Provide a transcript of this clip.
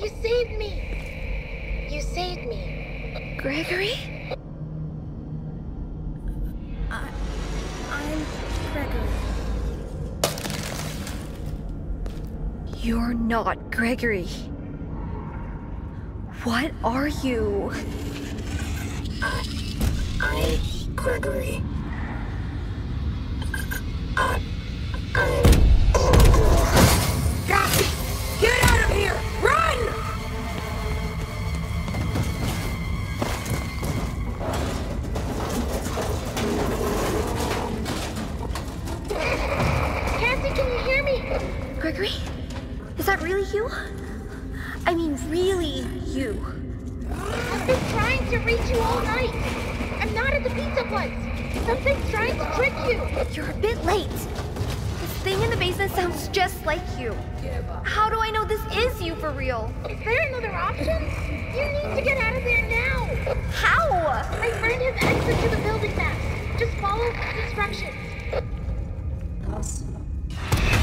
You saved me. You saved me. Gregory? I, I'm Gregory. You're not Gregory. What are you? I'm Gregory. Gregory? Is that really you? I mean, really you. I've been trying to reach you all night. I'm not at the pizza place. Something's trying to trick you. You're a bit late. This thing in the basement sounds just like you. How do I know this is you for real? Is there another option? You need to get out of there now. How? My friend has exit to the building map. Just follow the instructions.